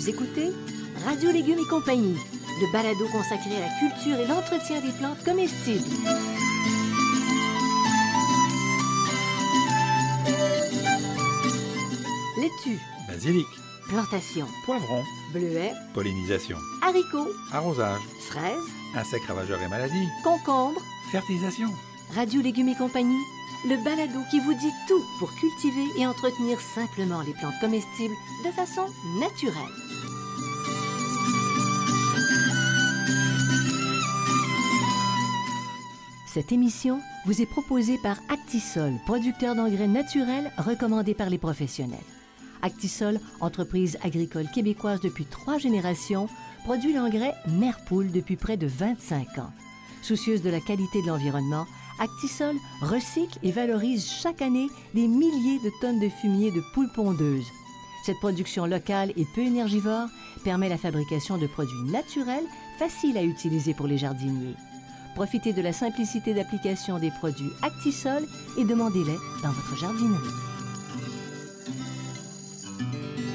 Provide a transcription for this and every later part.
Vous écoutez Radio Légumes et compagnie, le balado consacré à la culture et l'entretien des plantes comestibles. Laitue, Basilic, plantation, poivron, bleuets, pollinisation, haricots, arrosage, fraises, insectes ravageurs et maladies, concombres, fertilisation. Radio Légumes et compagnie, le balado qui vous dit tout pour cultiver et entretenir simplement les plantes comestibles de façon naturelle. Cette émission vous est proposée par Actisol, producteur d'engrais naturels recommandé par les professionnels. Actisol, entreprise agricole québécoise depuis trois générations, produit l'engrais Merpoule depuis près de 25 ans. Soucieuse de la qualité de l'environnement, Actisol recycle et valorise chaque année des milliers de tonnes de fumier de poules pondeuses. Cette production locale et peu énergivore permet la fabrication de produits naturels faciles à utiliser pour les jardiniers. Profitez de la simplicité d'application des produits Actisol et demandez-les dans votre jardinerie.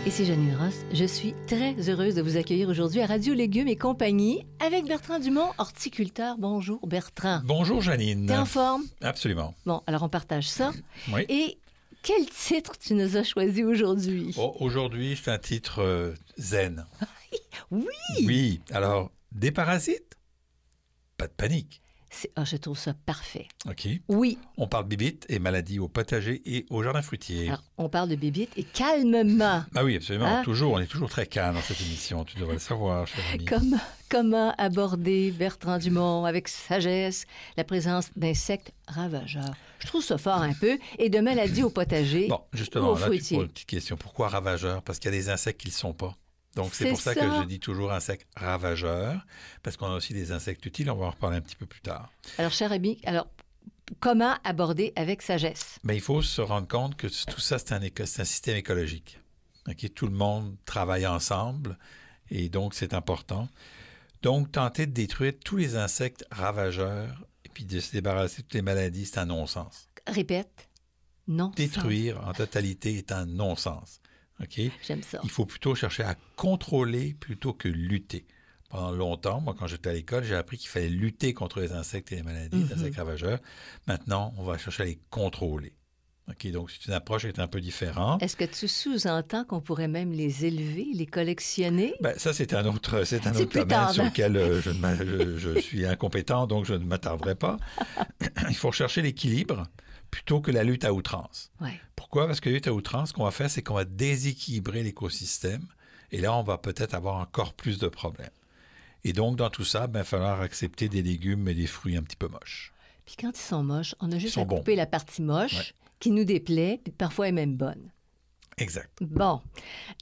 Et c'est Janine Ross. Je suis très heureuse de vous accueillir aujourd'hui à Radio Légumes et compagnie avec Bertrand Dumont, horticulteur. Bonjour Bertrand. Bonjour Janine. T'es en forme? Absolument. Bon, alors on partage ça. Oui. Et quel titre tu nous as choisi aujourd'hui? Oh, Aujourd'hui, c'est un titre euh, zen. Oui! Oui. Alors, des parasites? Pas de panique. C'est- ah, je trouve ça parfait. OK. Oui. On parle bibites et maladies au potager et au jardin fruitier. Alors, on parle de bébites et calmement. Ah oui, absolument. Hein? Toujours, on est toujours très calme dans cette émission. Tu devrais le savoir, cher ami. Comme- comment aborder, Bertrand Dumont, avec sagesse, la présence d'insectes ravageurs? Je trouve ça fort un peu. Et de maladies au potager. Bon, justement, Au là, tu fruitier. poses une petite question. Pourquoi ravageurs? Parce qu'il y a des insectes qui ne le sont pas. Donc, c'est pour ça, ça. que je dis toujours insectes ravageurs, parce qu'on a aussi des insectes utiles. On va en reparler un petit peu plus tard. Alors, cher ami, alors, comment aborder avec sagesse? Mais il faut se rendre compte que tout ça, c'est un, système écologique. OK? Tout le monde travaille ensemble et donc c'est important. Donc, tenter de détruire tous les insectes ravageurs et puis de se débarrasser de toutes les maladies, c'est un non-sens. Répète. Non. Détruire en totalité est un non-sens. OK? J'aime ça. Il faut plutôt chercher à contrôler plutôt que lutter. Pendant longtemps, moi, quand j'étais à l'école, j'ai appris qu'il fallait lutter contre les insectes et les maladies, les insectes ravageurs. Maintenant, on va chercher à les contrôler. OK, donc c'est une approche qui est un peu différente. Est-ce que tu sous-entends qu'on pourrait même les élever, les collectionner? Ben, ça, c'est un autre, c'est un autre domaine tard, sur hein? lequel euh, je, je- je suis incompétent, donc je ne m'attarderai pas. Il faut rechercher l'équilibre plutôt que la lutte à outrance. Ouais. Pourquoi? Parce que la lutte à outrance, ce qu'on va faire, c'est qu'on va déséquilibrer l'écosystème. Et là, on va peut-être avoir encore plus de problèmes. Et donc, dans tout ça, ben, il va falloir accepter des légumes et des fruits un petit peu moches. Puis quand ils sont moches, on a juste à bons. couper la partie moche Ouais. qui nous déplaît, puis parfois est même bonne. Exact. Bon,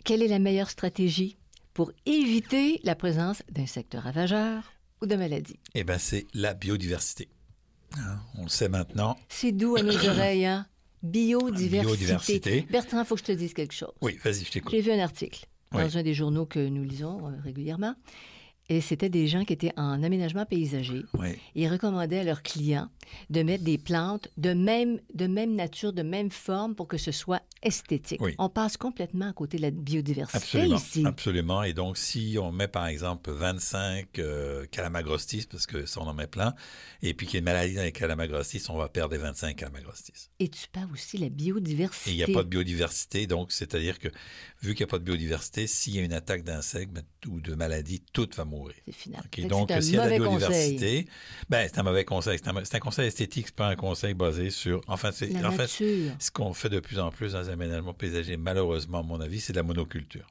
quelle est la meilleure stratégie pour éviter la présence d'insectes ravageurs ou de maladies? Eh bien, c'est la biodiversité. Hein, on le sait maintenant. C'est doux à nos oreilles, hein? Biodiversité. Biodiversité. Bertrand, il faut que je te dise quelque chose. Oui, vas-y, je t'écoute. J'ai vu un article dans un des journaux que nous lisons euh, régulièrement. Et c'était des gens qui étaient en aménagement paysager. Ils recommandaient à leurs clients de mettre des plantes de même, de même nature, de même forme pour que ce soit esthétique. Oui. On passe complètement à côté de la biodiversité Absolument, ici. absolument. Et donc, si on met par exemple 25 euh, calamagrostis, parce que ça on en met plein, et puis qu'il y a une maladie dans les calamagrostis, on va perdre les 25 calamagrostis. Et tu parles aussi la biodiversité. Et il n'y a pas de biodiversité, donc c'est-à-dire que vu qu'il n'y a pas de biodiversité, s'il y a une attaque d'insectes ben, ou de maladies, tout va mourir. C'est final. Donc, un s'il y a de la mauvais conseil. biodiversité, ben, c'est un mauvais conseil. C'est un, conseil esthétique, c'est pas un conseil basé sur. Enfin, c'est en fait, ce qu'on fait de plus en plus dans les aménagements paysagers, malheureusement, à mon avis, c'est de la monoculture.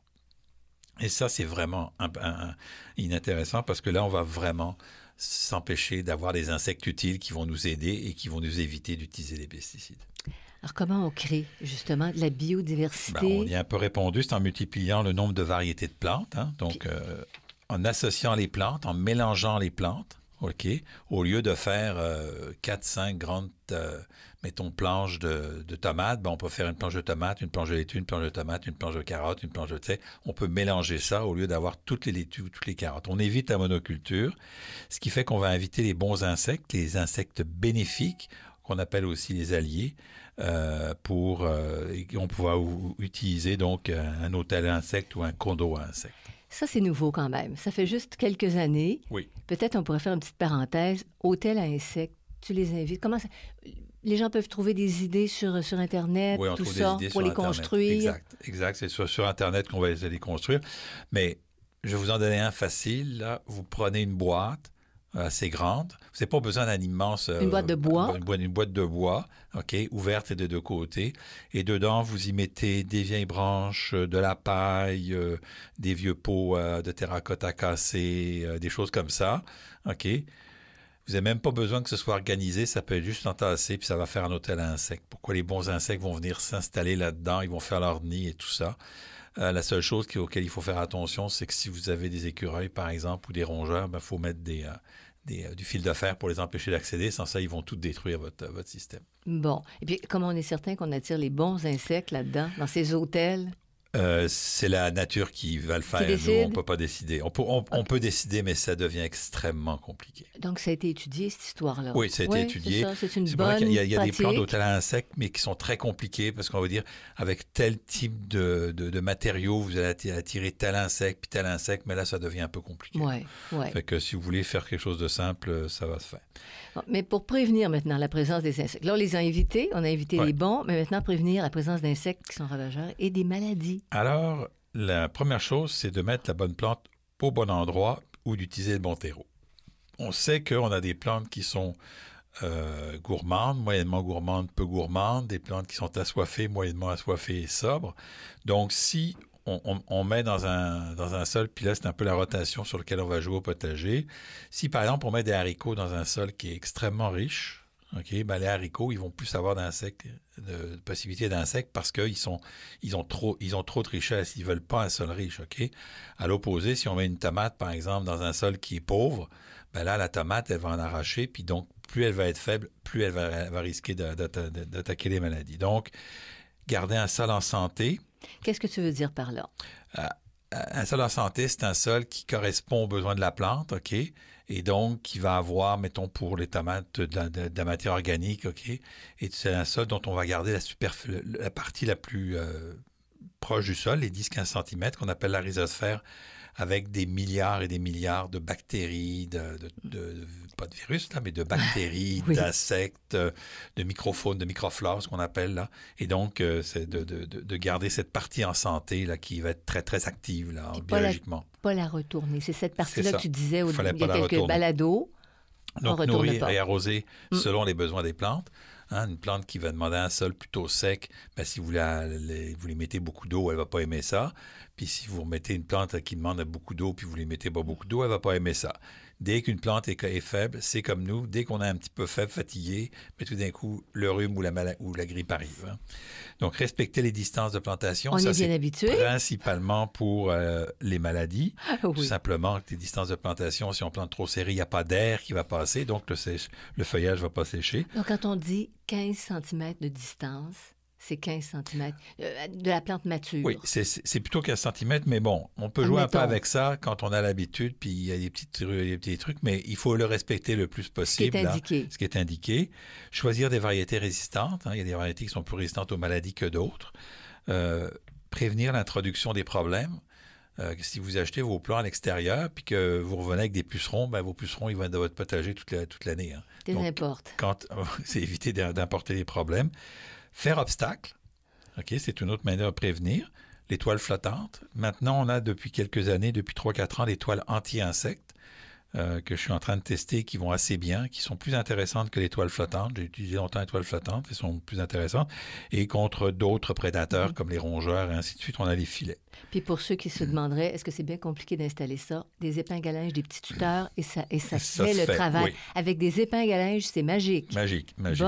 Et ça, c'est vraiment un- un- un- inintéressant parce que là, on va vraiment s'empêcher d'avoir des insectes utiles qui vont nous aider et qui vont nous éviter d'utiliser les pesticides. Alors, comment on crée justement de la biodiversité? Ben, on y a un peu répondu, c'est en multipliant le nombre de variétés de plantes. hein. donc, euh, en associant les plantes, en mélangeant les plantes, OK, au lieu de faire euh, 4-5 grandes, euh, mettons, planches de, tomates, ben, on peut faire une planche de tomates, une planche de laitue, une planche de tomates, une planche de carottes, une planche de... sais, On peut mélanger ça au lieu d'avoir toutes les laitues ou toutes les carottes. On évite la monoculture, ce qui fait qu'on va inviter les bons insectes, les insectes bénéfiques, qu'on appelle aussi les alliés, euh, pour euh, on pourra utiliser donc un hôtel à insectes ou un condo à insectes. Ça, c'est nouveau quand même. Ça fait juste quelques années. Oui. Peut-être on pourrait faire une petite parenthèse. Hôtel à insectes, tu les invites? Comment ça... Les gens peuvent trouver des idées sur, sur Internet, tout ça, pour les construire. Exact, exact. C'est sur, sur Internet qu'on va les construire. Mais je vais vous en donner un facile. Là. Vous prenez une boîte, assez grande. Vous n'avez pas besoin d'un immense... Une boîte de bois. Une, boîte de bois, OK, ouverte de deux côtés. Et dedans, vous y mettez des vieilles branches, de la paille, euh, des vieux pots euh, de terracotta cassés, euh, des choses comme ça, OK. Vous n'avez même pas besoin que ce soit organisé, ça peut être juste entassé, puis ça va faire un hôtel à insectes. Pourquoi les bons insectes vont venir s'installer là-dedans, ils vont faire leur nid et tout ça. La seule chose auquel il faut faire attention, c'est que si vous avez des écureuils, par exemple, ou des rongeurs, il ben, faut mettre des, euh, du fil de fer pour les empêcher d'accéder. Sans ça, ils vont tout détruire votre, votre système. Bon. Et puis, comment on est certain qu'on attire les bons insectes là-dedans, dans ces hôtels? Euh, c'est la nature qui va le faire. Nous, on ne peut pas décider. On peut, on, peut, décider, mais ça devient extrêmement compliqué. Donc, ça a été étudié, cette histoire-là? Oui, ça a été étudié. C'est une bonne Il y a, il y a des plantes d'hôtel à insectes, mais qui sont très compliquées parce qu'on va dire, avec tel type de, de, matériaux, vous allez attirer tel insecte, puis tel insecte, mais là, ça devient un peu compliqué. Oui, oui. Fait que si vous voulez faire quelque chose de simple, ça va se faire. Mais pour prévenir maintenant la présence des insectes, là, on les a invités, on a invité les bons, mais maintenant prévenir la présence d'insectes qui sont ravageurs et des maladies. Alors, la première chose, c'est de mettre la bonne plante au bon endroit ou d'utiliser le bon terreau. On sait qu'on a des plantes qui sont euh, gourmandes, moyennement gourmandes, peu gourmandes, des plantes qui sont assoiffées, moyennement assoiffées et sobres. Donc, si on, met dans un, dans un sol, puis là, c'est un peu la rotation sur laquelle on va jouer au potager. Si, par exemple, on met des haricots dans un sol qui est extrêmement riche, OK, ben les haricots, ils vont plus avoir d'insectes, de, possibilités d'insectes parce qu'ils sont, ils ont trop, ils ont trop de richesse. Ils veulent pas un sol riche, OK? À l'opposé, si on met une tomate, par exemple, dans un sol qui est pauvre, ben là, la tomate, elle va en arracher, puis donc, plus elle va être faible, plus elle va, va risquer d'attaquer les maladies. Donc, garder un sol en santé, Qu'est-ce que tu veux dire par là? Euh, un sol en santé, c'est un sol qui correspond aux besoins de la plante, OK? Et donc, qui va avoir, mettons, pour les de la, matière organique, OK? Et c'est un sol dont on va garder la, la partie la plus euh, proche du sol, les 10-15 cm, qu'on appelle la rhizosphère, avec des milliards et des milliards de bactéries, de, pas de virus, là, mais de bactéries, d'insectes, de microfaunes, de microflores, ce qu'on appelle là. Et donc, euh, c'est de, garder cette partie en santé là, qui va être très, très active là, biologiquement. Pas la, retourner. C'est cette partie-là que tu disais au il y a quelques balados. Donc, nourrir et arroser mm. selon les besoins des plantes. Hein, une plante qui va demander un sol plutôt sec, ben, si vous, la, vous lui mettez beaucoup d'eau, elle ne va pas aimer ça. Puis si vous mettez une plante qui demande beaucoup d'eau, puis vous lui mettez pas beaucoup d'eau, elle ne va pas aimer ça. Dès qu'une plante est, faible, c'est comme nous. Dès qu'on est un petit peu faible, fatigué, mais tout d'un coup, le rhume ou la, ou la grippe arrive. Hein. Donc, respecter les distances de plantation, On ça, c'est principalement pour euh, les maladies. Ah tout simplement, les distances de plantation, si on plante trop serré, il n'y a pas d'air qui va passer, donc le, le feuillage ne va pas sécher. Donc, quand on dit 15 cm de distance, c'est 15 cm euh, de la plante mature. Oui, c'est plutôt 15 cm, mais bon, on peut jouer un peu avec ça quand on a l'habitude, puis il y a des petits, des petits trucs, mais il faut le respecter le plus possible. Ce qui est indiqué. ce qui est indiqué. Choisir des variétés résistantes. Hein. il y a des variétés qui sont plus résistantes aux maladies que d'autres. Euh, prévenir l'introduction des problèmes. Euh, si vous achetez vos plants à l'extérieur puis que vous revenez avec des pucerons, ben, vos pucerons, ils vont être dans votre potager toute l'année. La, toute hein. importes. Quand, c'est éviter d'importer des problèmes. Faire obstacle, c'est une autre manière de prévenir. Les toiles flottantes. Maintenant, on a depuis quelques années, depuis 3-4 ans, des toiles anti-insectes. Euh, que je suis en train de tester qui vont assez bien, qui sont plus intéressantes que les toiles flottantes. J'ai utilisé longtemps les toiles flottantes, elles sont plus intéressantes. Et contre d'autres prédateurs mm-hmm. comme les rongeurs et ainsi de suite, on a les filets. Puis pour ceux qui se demanderaient, est-ce que c'est bien compliqué d'installer ça? Des épingles à linge, des petits tuteurs, et ça, et ça, fait le travail. Avec des épingles à linge, c'est magique. Magique, magique.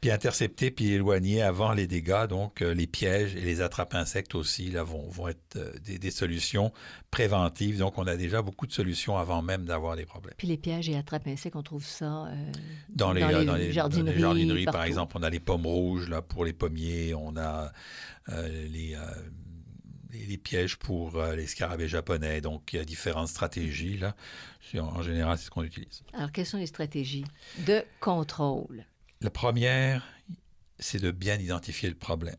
Puis intercepter, puis éloigner avant les dégâts, donc euh, les pièges et les attrape-insectes aussi, là, vont, vont être euh, des, solutions préventives. Donc, on a déjà beaucoup de solutions avant même d'avoir des problèmes. Puis les pièges et attrape-insectes, on trouve ça euh, dans, les, dans, les, jardineries. par exemple, on a les pommes rouges, là, pour les pommiers, on a les les, pièges pour euh, les scarabées japonais. Donc, il y a différentes stratégies. Là. En général, c'est ce qu'on utilise. Alors, quelles sont les stratégies de contrôle? La première, c'est de bien identifier le problème.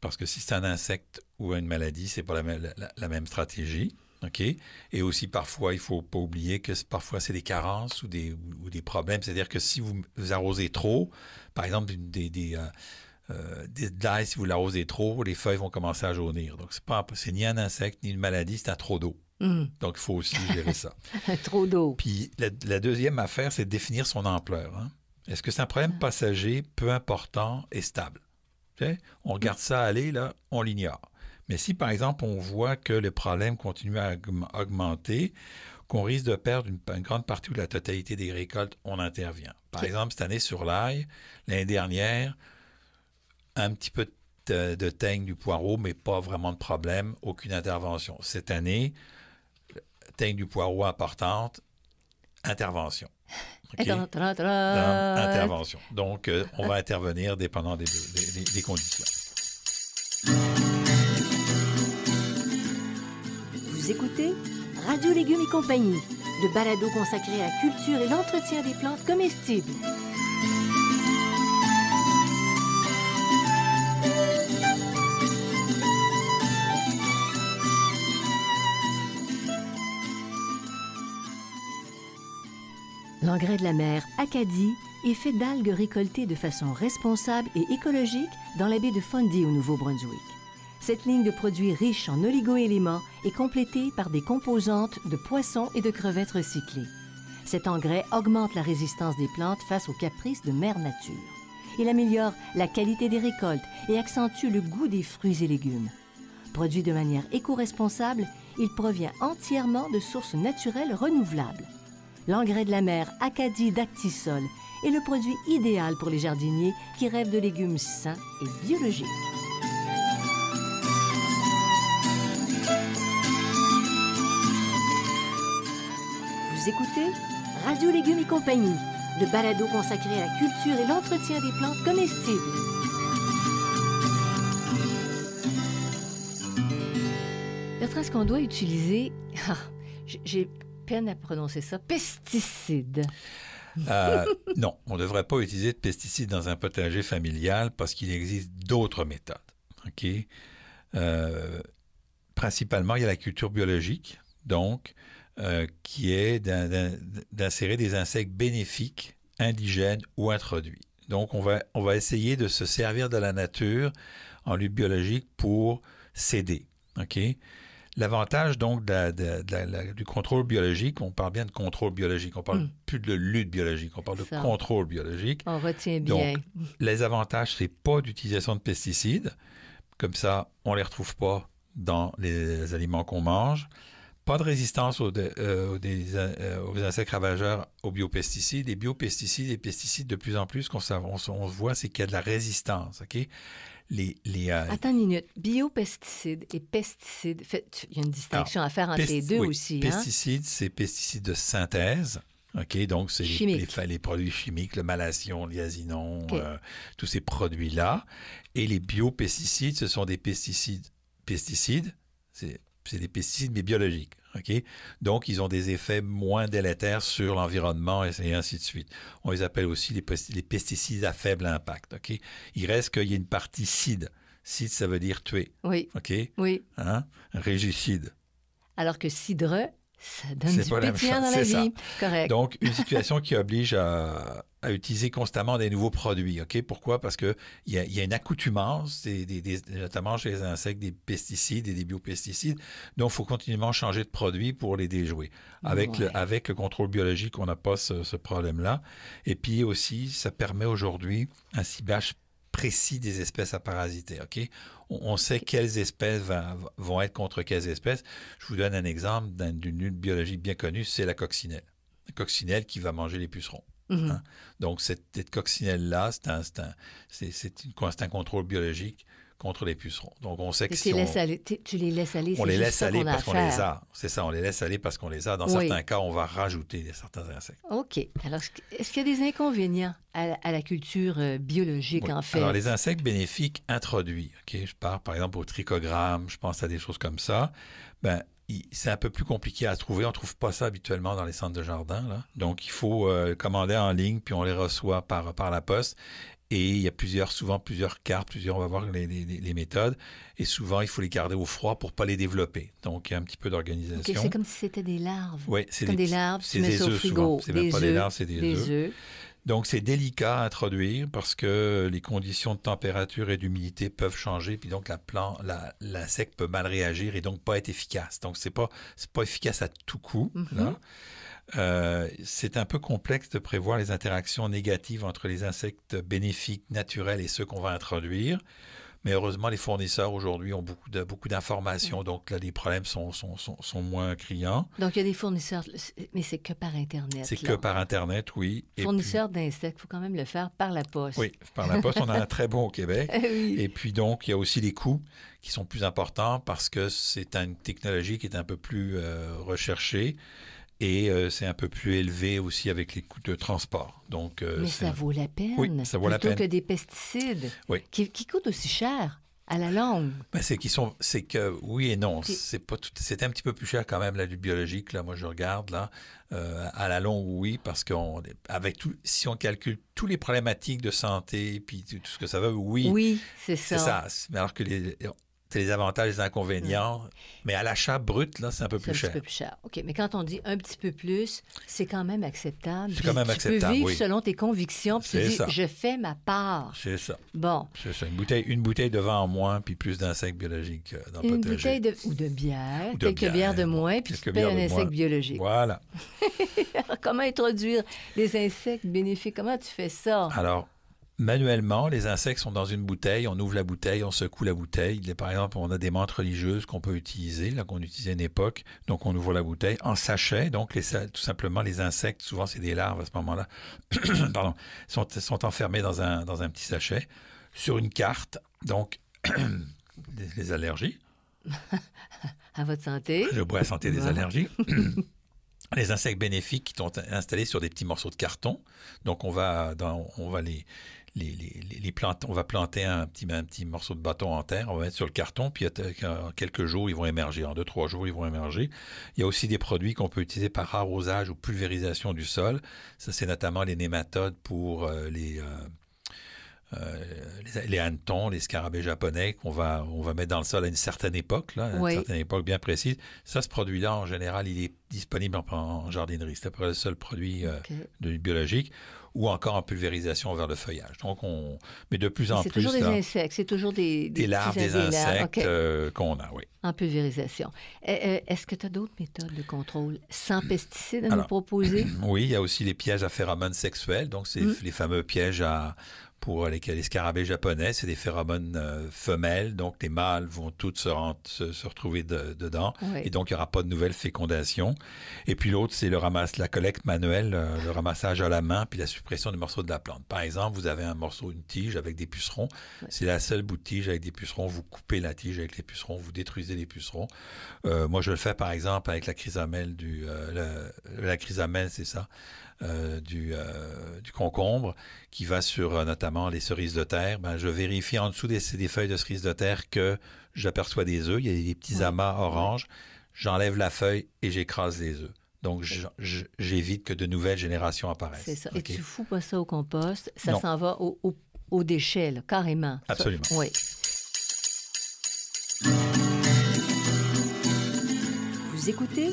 Parce que si c'est un insecte ou une maladie, c'est pas la, la, même stratégie. OK? Et aussi, parfois, il faut pas oublier que parfois, c'est des carences ou des, ou, des problèmes. C'est-à-dire que si vous, arrosez trop, par exemple, des, des, euh, euh si vous l'arrosez trop, les feuilles vont commencer à jaunir. Donc, c'est pas c'est ni un insecte ni une maladie, c'est un trop d'eau. Mm. Donc, il faut aussi gérer ça. trop d'eau. Puis, la, deuxième affaire, c'est de définir son ampleur. Hein. Est-ce que c'est un problème ah. passager peu important et stable? On regarde ça aller, là, on l'ignore. Mais si, par exemple, on voit que le problème continue à augmenter, qu'on risque de perdre une, grande partie ou la totalité des récoltes, on intervient. Par exemple, cette année sur l'ail, l'année dernière, un petit peu de, de, teigne du poireau, mais pas vraiment de problème, aucune intervention. Cette année, teigne du poireau importante, intervention. Intervention. Donc, euh, on va intervenir dépendant des, des, conditions. Écoutez Radio Légumes et compagnie, le balado consacré à la culture et l'entretien des plantes comestibles. L'engrais de la mer Acadie est fait d'algues récoltées de façon responsable et écologique dans la baie de Fundy au Nouveau-Brunswick. Cette ligne de produits riches en oligoéléments est complétée par des composantes de poissons et de crevettes recyclées. Cet engrais augmente la résistance des plantes face aux caprices de mère nature. Il améliore la qualité des récoltes et accentue le goût des fruits et légumes. Produit de manière éco-responsable, il provient entièrement de sources naturelles renouvelables l'engrais de la mer Acadie d'Actisol est le produit idéal pour les jardiniers qui rêvent de légumes sains et biologiques. Vous écoutez Radio Légumes et compagnie, le balado consacré à la culture et l'entretien des plantes comestibles. Bertrand, est-ce qu'on doit utiliser... Ah, j'ai peine à prononcer ça, pesticides. Euh, non, on ne devrait pas utiliser de pesticides dans un potager familial parce qu'il existe d'autres méthodes. OK? Euh, principalement, il y a la culture biologique, donc, euh, qui est d'insérer des insectes bénéfiques, indigènes ou introduits. Donc, on va, on va essayer de se servir de la nature en lutte biologique pour s'aider. OK? L'avantage donc du contrôle biologique, on parle bien de contrôle biologique, on parle hmm. plus de lutte biologique, on parle de contrôle biologique. On retient bien. Donc, les avantages, c'est pas d'utilisation de pesticides, comme ça, on les retrouve pas dans les aliments qu'on mange. Pas de résistance aux, euh, euh, aux, insectes ravageurs aux biopesticides. Les biopesticides et pesticides, de plus en plus, qu'on on, on, voit, c'est qu'il y a de la résistance. OK? les... Euh, Attends une minute. Biopesticides et pesticides, il y a une distinction à faire entre les deux aussi. Hein? Pesticides, c'est pesticides de synthèse. OK, donc c'est les, les, produits chimiques, le malation, l'iazinon, euh, tous ces produits-là. Et les biopesticides, ce sont des pesticides, pesticides, c'est des pesticides mais biologiques. Donc, ils ont des effets moins délétères sur l'environnement et, ainsi de suite. On les appelle aussi les, pesticides à faible impact. Il reste qu'il y ait une partie cide. Cide, ça veut dire tuer. Oui. OK? Oui. Hein? Régicide. Alors que cidreux, ça donne du pétillant dans la vie. Correct. Donc, une situation qui oblige à, utiliser constamment des nouveaux produits. OK? Pourquoi? Parce qu'il y, a, y a une accoutumance, notamment chez les insectes, des pesticides et des biopesticides. Donc, il faut continuellement changer de produit pour les déjouer. Avec, le, avec le contrôle biologique, on n'a pas ce, ce problème-là. Et puis aussi, ça permet aujourd'hui un ciblage précis des espèces à parasiter. OK? On, sait quelles espèces vont être contre quelles espèces. Je vous donne un exemple d'une biologie bien connue, c'est la coccinelle. La coccinelle qui va manger les pucerons. Mm-hmm. Hein? Donc, cette, coccinelle-là, c'est un, un, contrôle biologique contre les pucerons. Donc, on sait que si tu les laisses aller, on les laisse aller parce qu'on les a. C'est ça, on les laisse aller parce qu'on les a. Dans certains cas, on va rajouter certains insectes. OK. Alors, est-ce qu'il y a des inconvénients à, la culture euh, biologique, en fait? Alors, les insectes bénéfiques introduits, OK, je parle par exemple au trichogramme, je pense à des choses comme ça. Ben, c'est un peu plus compliqué à trouver. On ne trouve pas ça habituellement dans les centres de jardin. Là. Donc, il faut euh, commander en ligne, puis on les reçoit par, par la poste. Et il y a plusieurs, souvent plusieurs cartes, plusieurs, on va voir les, les, méthodes. Et souvent, il faut les garder au froid pour ne pas les développer. Donc, il y a un petit peu d'organisation. c'est comme si c'était des larves. Oui, c'est des, des, larves, c'est des œufs frigo. C'est même pas des larves, c'est des, œufs. Donc, c'est délicat à introduire parce que les conditions de température et d'humidité peuvent changer, puis donc la plante, l'insecte peut mal réagir et donc pas être efficace. Donc, c'est pas, pas efficace à tout coup. là. Mm-hmm. Euh, c'est un peu complexe de prévoir les interactions négatives entre les insectes bénéfiques naturels et ceux qu'on va introduire. Mais heureusement, les fournisseurs aujourd'hui ont beaucoup, de, beaucoup d'informations, donc là, les problèmes sont, sont, sont, moins criants. Donc, il y a des fournisseurs, mais c'est que par Internet. C'est que par Internet, oui. Fournisseurs d'insectes, il faut quand même le faire par la poste. Oui, par la poste, on a un très bon au Québec. Et puis, donc, il y a aussi les coûts qui sont plus importants parce que c'est une technologie qui est un peu plus euh, recherchée. Et euh, c'est un peu plus élevé aussi avec les coûts de transport. Donc, euh, Mais ça vaut la peine. Oui, ça vaut la peine. que des pesticides qui, coûtent aussi cher à la longue. Ben c'est sont, c'est que oui et non. C'est pas tout, c'est un petit peu plus cher quand même la lutte biologique. Là, moi je regarde là euh, à la longue, oui, parce qu'on avec tout, si on calcule tous les problématiques de santé puis tout, ce que ça veut, oui. Oui, c'est ça. C'est ça. Mais alors que les, c'est les avantages et les inconvénients. Mais à l'achat brut, là, c'est un peu plus cher. un peu plus cher. OK. Mais quand on dit un petit peu plus, c'est quand même acceptable. C'est quand même acceptable. Tu peux vivre selon tes convictions. Puis tu dis, je fais ma part. C'est ça. Bon. C'est ça. Une bouteille, une bouteille de vin en moins, puis plus d'insectes biologiques euh, dans le Une bouteille de, ou de bière, quelques bières de moins, puis tu payes un insecte biologique. Voilà. Alors, comment introduire les insectes bénéfiques? Comment tu fais ça? Alors, manuellement, les insectes sont dans une bouteille, on ouvre la bouteille, on secoue la bouteille. Par exemple, on a des menthes religieuses qu'on peut utiliser, là qu'on utilisait à une époque. Donc, on ouvre la bouteille en sachet. Donc, les, tout simplement, les insectes, souvent c'est des larves à ce moment-là, pardon, sont, sont enfermés dans un, dans un petit sachet sur une carte. Donc, les, allergies. à votre santé. Je bois à santé des allergies. les insectes bénéfiques qui sont installés sur des petits morceaux de carton. Donc, on va, dans, on va les, les, les, plantes, on va planter un petit, un petit morceau de bâton en terre, on va mettre sur le carton, puis en quelques jours, ils vont émerger. En deux, trois jours, ils vont émerger. Il y a aussi des produits qu'on peut utiliser par arrosage ou pulvérisation du sol. Ça, c'est notamment les nématodes pour euh, les, euh, euh, les, les, hannetons, les scarabées japonais qu'on va, on va mettre dans le sol à une certaine époque, là, à une certaine époque bien précise. Ça, ce produit-là, en général, il est disponible en, jardinerie. C'est à peu près le seul produit de biologique ou encore en pulvérisation vers le feuillage. Donc, on, mais de plus en plus. C'est toujours des insectes, c'est toujours des, des, larves, des insectes euh, qu'on a, oui. En pulvérisation. Eh, eh, est-ce que tu as d'autres méthodes de contrôle sans pesticides à nous proposer? Oui, il y a aussi les pièges à phéromones sexuels. Donc, c'est hmm. les fameux pièges à, pour les, les scarabées japonais, c'est des phéromones euh, femelles, donc les mâles vont toutes se, se, retrouver dedans, et donc il n'y aura pas de nouvelle fécondation. Et puis l'autre, c'est le ramasse, la collecte manuelle, euh, le ramassage à la main, puis la suppression des morceaux de la plante. Par exemple, vous avez un morceau, une tige avec des pucerons, c'est la seule bout de tige avec des pucerons, vous coupez la tige avec les pucerons, vous détruisez les pucerons. Euh, moi, je le fais par exemple avec la chrysamelle du, la chrysamelle, c'est ça. Euh, du, euh, du, concombre qui va sur euh, notamment les cerises de terre, ben, je vérifie en dessous des, des, feuilles de cerises de terre que j'aperçois des œufs. Il y a des petits amas orange. J'enlève la feuille et j'écrase les œufs. Donc, j'évite que de nouvelles générations apparaissent. C'est ça. Et tu fous pas ça au compost, ça s'en va au, au, déchet, carrément. Absolument. oui. Vous écoutez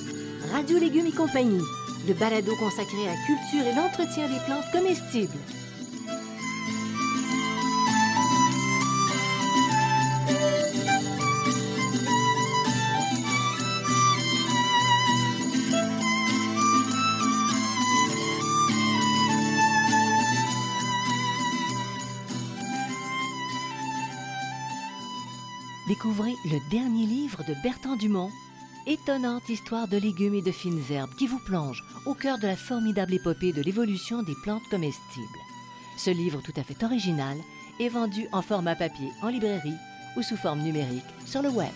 Radio Légumes et compagnie le balado consacré à la culture et l'entretien des plantes comestibles. Découvrez le dernier livre de Bertrand Dumont, étonnante histoire de légumes et de fines herbes qui vous plonge au cœur de la formidable épopée de l'évolution des plantes comestibles. Ce livre tout à fait original est vendu en format papier en librairie ou sous forme numérique sur le web.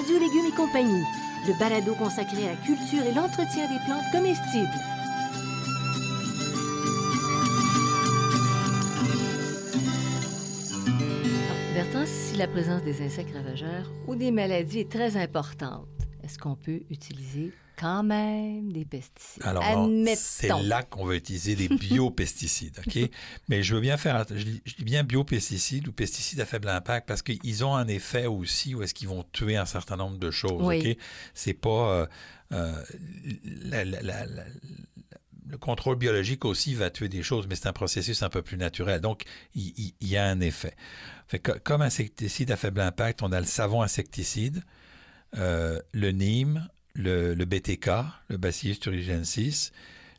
Radio Légumes et compagnie, le balado consacré à la culture et l'entretien des plantes comestibles. Bertrand, si la présence des insectes ravageurs ou des maladies est très importante, est-ce qu'on peut utiliser quand même des pesticides? Alors, c'est là qu'on va utiliser des biopesticides, OK? Mais je veux bien faire, je dis, je dis bien biopesticides ou pesticides à faible impact parce qu'ils ont un effet aussi où est-ce qu'ils vont tuer un certain nombre de choses, Oui. OK? C'est pas... euh, euh, la- la- la- la- le contrôle biologique aussi va tuer des choses, mais c'est un processus un peu plus naturel. Donc, il, il- il y a un effet. Fait que, comme insecticide à faible impact, on a le savon insecticide, euh, le Nîmes, le, le BTK, le Bacillus thuringiensis,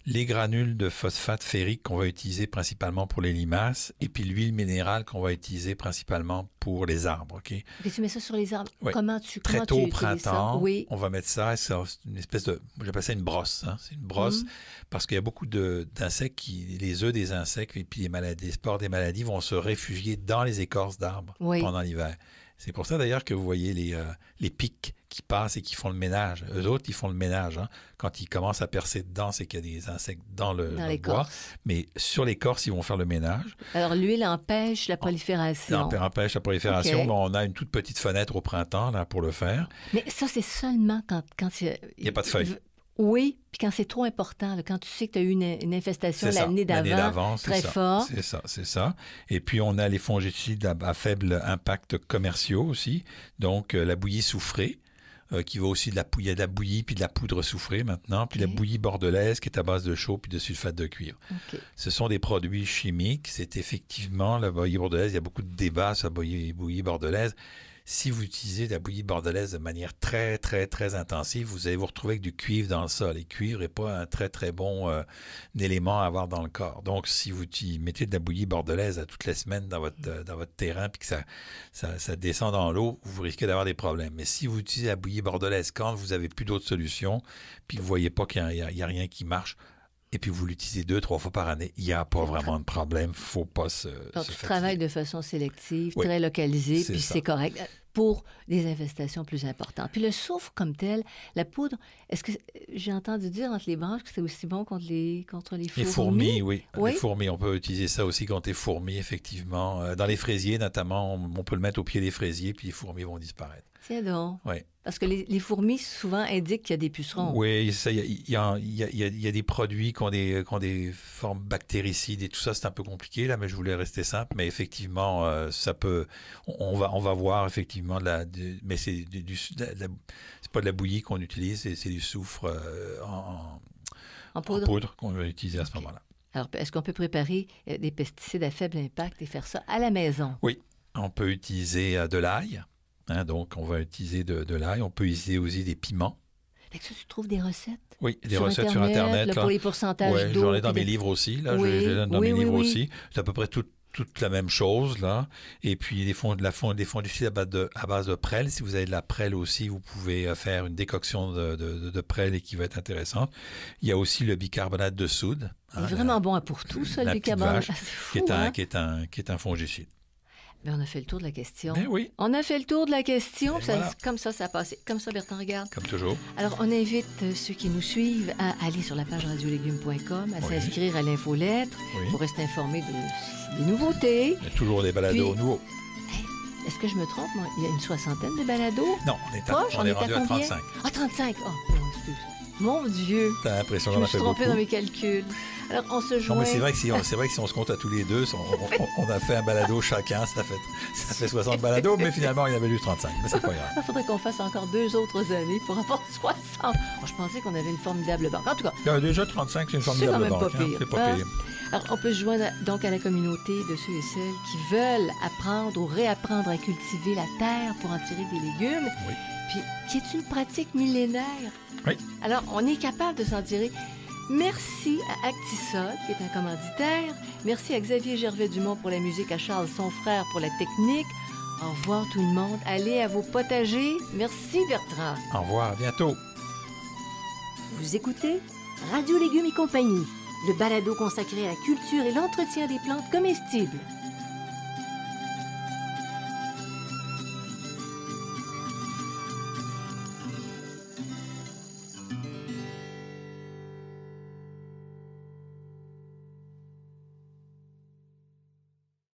les granules de phosphate ferrique qu'on va utiliser principalement pour les limaces, et puis l'huile minérale qu'on va utiliser principalement pour les arbres. OK? Tu mets ça sur les arbres. Oui. Comment tu Très comment tôt tu au printemps, Oui. on va mettre ça, c'est une espèce de, j'appelle ça une brosse. hein. C'est une brosse Mhm. parce qu'il y a beaucoup d'insectes qui, les œufs des insectes et puis les maladies, les spores des maladies vont se réfugier dans les écorces d'arbres Oui. pendant l'hiver. C'est pour ça d'ailleurs que vous voyez les, euh, les pics qui passent et qui font le ménage. Eux autres, ils font le ménage. hein. Quand ils commencent à percer dedans, c'est qu'il y a des insectes dans le, Dans dans le les bois. Mais sur l'écorce, ils vont faire le ménage. Alors, l'huile empêche la prolifération. empêche la prolifération. On a une toute petite fenêtre au printemps là, pour le faire. Mais ça, c'est seulement quand... quand il Il n'y a pas de feuilles. Oui, puis quand c'est trop important, là, quand tu sais que tu as eu une, une infestation l'année d'avant, très ça. fort. C'est ça, c'est ça. Et puis, on a les fongicides à, à faible impact commerciaux aussi. Donc, euh, la bouillie soufrée, euh, qui va aussi de la, il y a de la bouillie puis de la poudre soufrée maintenant, puis la bouillie bordelaise qui est à base de chaux puis de sulfate de cuivre. Ce sont des produits chimiques. C'est effectivement la bouillie bordelaise. Il y a beaucoup de débats sur la bouillie, bouillie bordelaise. Si vous utilisez la bouillie bordelaise de manière très, très, très intensive, vous allez vous retrouver avec du cuivre dans le sol. Et cuivre n'est pas un très, très bon euh, élément à avoir dans le corps. Donc, si vous mettez de la bouillie bordelaise à toutes les semaines dans votre, euh, dans votre terrain puis que ça, descend dans l'eau, vous risquez d'avoir des problèmes. Mais si vous utilisez la bouillie bordelaise quand vous n'avez plus d'autres solutions, puis que vous voyez pas qu'il n'y a rien qui marche, et puis vous l'utilisez deux, trois fois par année, il n'y a pas vraiment de problème. faut pas se. Donc, se tu travailles de façon sélective, Oui, très localisée, puis c'est correct euh, pour des infestations plus importantes. Puis le soufre comme tel, la poudre, est-ce que j'ai entendu dire entre les branches que c'est aussi bon contre les, contre les fourmis? Les fourmis, oui. Oui. Les fourmis, on peut utiliser ça aussi contre les fourmis, effectivement. Euh, Dans les fraisiers, notamment, on, on peut le mettre au pied des fraisiers, puis les fourmis vont disparaître. Tiens donc. Oui. Parce que les, les fourmis, souvent, indiquent qu'il y a des pucerons. Oui, il y a, y y y des produits qui ont des, qui ont des formes bactéricides et tout ça, c'est un peu compliqué, là, mais je voulais rester simple. Mais effectivement, euh, ça peut. On, va, on va voir, effectivement, de la, de- mais c'est du, c'est pas de la bouillie qu'on utilise, c'est du soufre euh, en, poudre. poudre qu'on va utiliser à ce moment-là. Alors, est-ce qu'on peut préparer euh, des pesticides à faible impact et faire ça à la maison? On peut utiliser de l'ail. Hein, donc, on va utiliser de, de l'ail. On peut utiliser aussi des piments. Fait que ça, tu trouves des recettes? Oui, des sur recettes Internet, sur Internet. là, là. pour les pourcentages Ouais, j'en ai dans mes livres aussi. Là, Oui, je, je donne dans oui, mes oui, livres aussi. C'est à peu près tout- toute la même chose. là. Et puis, des, fonds, de la fond, des fongicides à base, de, à base de prêle. Si vous avez de la prêle aussi, vous pouvez euh, faire une décoction de, de, prêle et qui va être intéressante. Il y a aussi le bicarbonate de soude. C'est hein, vraiment bon pour tout, ça, la le bicarbonate. vache Ah, c'est qui, fou, est un, hein? qui, est un, qui est un fongicide. Ben, on a fait le tour de la question. Ben oui, On a fait le tour de la question. Ça- voilà. Comme ça, ça a passé. Comme ça, Bertrand, regarde. comme toujours. Alors, on invite euh, ceux qui nous suivent à aller sur la page radiolégumes.com, à Oui. s'inscrire à l'infolettre Oui. pour rester informé de- des nouveautés. Il y a toujours des balados Puis- nouveaux. Est-ce que je me trompe? moi? Il y a une soixantaine de balados? Non, on est, à- Proche, on on est est rendu à combien? 35. Ah, 35! Oh, excuse. Mon Dieu! T'as l'impression Je qu'on me a suis fait trompée beaucoup. dans mes calculs. Alors, on se Non, joint. mais c'est vrai que si on, c'est vrai que si on se compte à tous les deux, on, on- on a fait un balado chacun, ça fait, ça fait 60 balados, mais finalement, il y en avait eu 35. Mais c'est pas grave. Il faudrait qu'on fasse encore deux autres années pour avoir 60. Oh, je pensais qu'on avait une formidable banque. En tout cas, a déjà 35, c'est une C'est quand formidable même banque. pas pire, hein? alors, on peut se joindre donc à la communauté de ceux et celles qui veulent apprendre ou réapprendre à cultiver la terre pour en tirer des légumes, Oui. puis qui est une pratique millénaire. Oui. Alors, on est capable de s'en tirer. Merci à Actisol, qui est un commanditaire. Merci à Xavier Gervais-Dumont pour la musique, à Charles, son frère, pour la technique. Au revoir tout le monde. Allez à vos potagers. Merci Bertrand. Au revoir, à bientôt. Vous écoutez Radio Légumes et compagnie, le balado consacré à la culture et l'entretien des plantes comestibles.